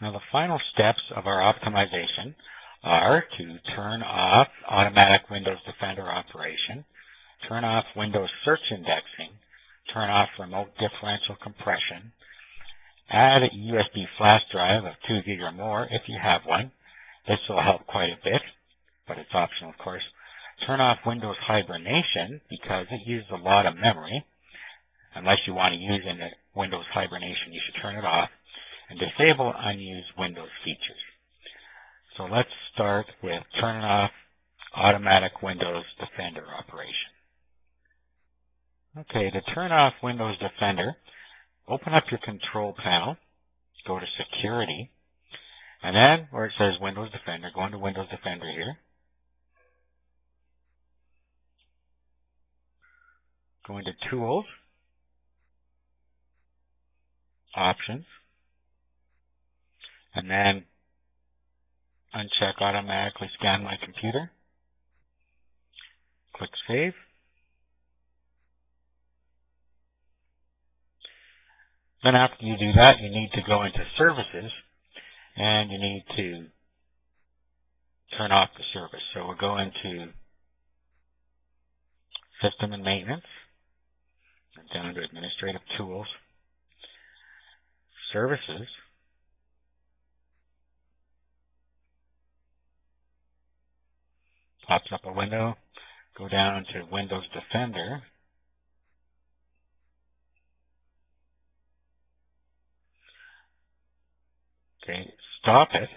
Now the final steps of our optimization are to turn off automatic Windows Defender operation, turn off Windows search indexing, turn off remote differential compression, add a USB flash drive of 2 gig or more if you have one. This will help quite a bit, but it's optional of course. Turn off Windows hibernation because it uses a lot of memory. Unless you want to use in Windows hibernation, you should turn it off. And disable unused Windows features. So let's start with turning off automatic Windows Defender operation. Okay, to turn off Windows Defender, open up your control panel, go to Security, and then where it says Windows Defender, go into Windows Defender here. Go into Tools, Options, and then uncheck automatically scan my computer. Click Save. Then after you do that, you need to go into Services and you need to turn off the service. So we'll go into System and Maintenance down to Administrative Tools, Services, pops up a window, go down to Windows Defender, Okay, stop it.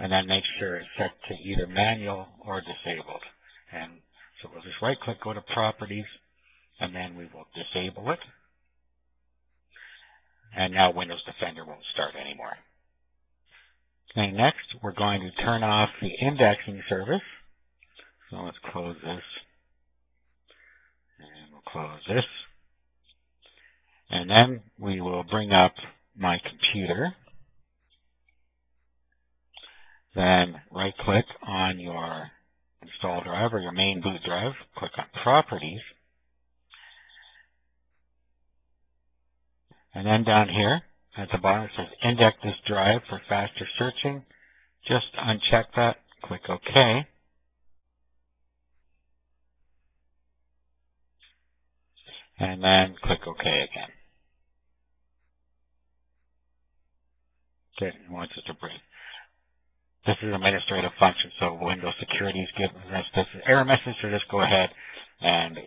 And then make sure it's set to either manual or disabled. And so we'll just right click, go to properties, and then we will disable it. And now Windows Defender won't start anymore. Next we're going to turn off the indexing service. So let's close this And we'll close this. And then we will bring up my computer. Then right click on your install drive or your main boot drive. Click on properties. And then down here at the bottom it says index this drive for faster searching. Just uncheck that. Click OK. and then click OK again. Okay, wants us to bring. This is an administrative function, so Windows Security is giving us this error message, so just go ahead and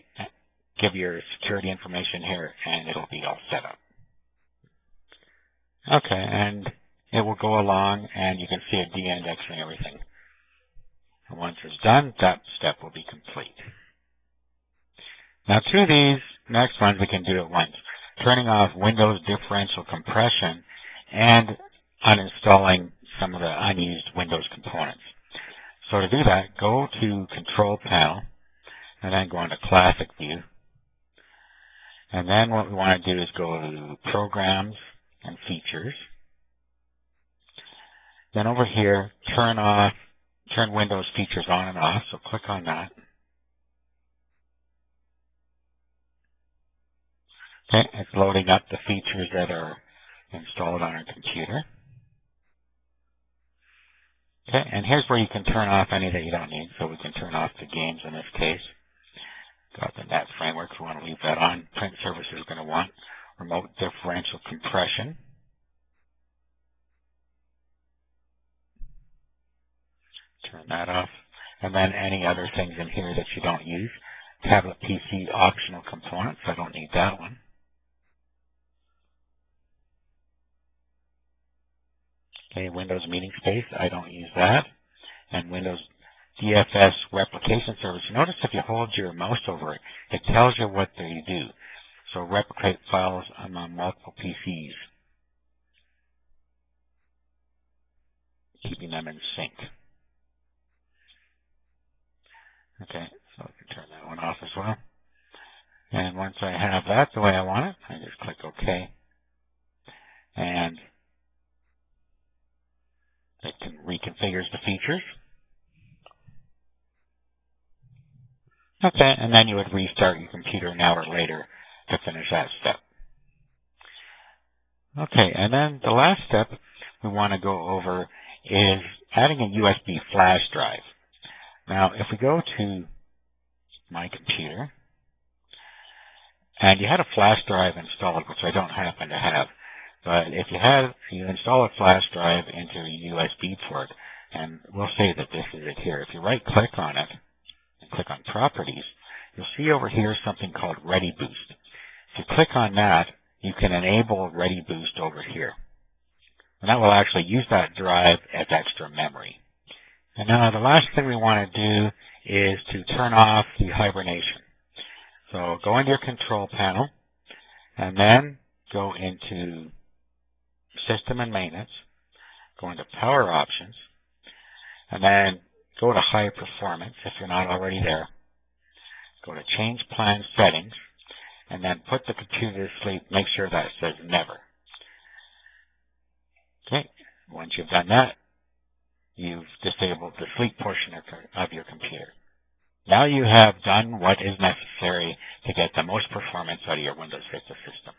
give your security information here, and it'll be all set up. Okay, and it will go along, and you can see it de-indexing everything. And once it's done, that step will be complete. Now, two of these next ones we can do at once. Turning off Windows differential compression and uninstalling some of the unused Windows components. So to do that, go to Control Panel and then go into Classic View. And then what we want to do is go to Programs and Features. Then over here, turn off, turn Windows features on and off. So click on that. Okay, it's loading up the features that are installed on our computer. Okay, and here's where you can turn off any that you don't need. So we can turn off the games in this case. Got the net framework, we want to leave that on. Print services is going to want remote differential compression. Turn that off. And then any other things in here that you don't use. Tablet PC optional components, I don't need that one. Okay, Windows Meeting Space, I don't use that. And Windows DFS Replication Service. Notice if you hold your mouse over it, it tells you what they do. So replicate files among multiple PCs, keeping them in sync. Okay, so I can turn that one off as well. And once I have that the way I want it, I just click OK. And it can reconfigures the features. Okay, and then you would restart your computer an hour later to finish that step. Okay, and then the last step we want to go over is adding a USB flash drive. Now, if we go to my computer, and you had a flash drive installed, which I don't happen to have, but if you have, you install a flash drive into a USB port, and we'll say that this is it here. If you right click on it and click on properties, you'll see over here something called Ready Boost. If you click on that, you can enable Ready Boost over here. And that will actually use that drive as extra memory. And now the last thing we want to do is to turn off the hibernation. So go into your control panel and then go into system and maintenance, go into power options, and then go to high performance if you're not already there. Go to change plan settings and then put the computer to sleep. Make sure that it says never. Okay, once you've done that, you've disabled the sleep portion of your computer. Now you have done what is necessary to get the most performance out of your Windows Vista system.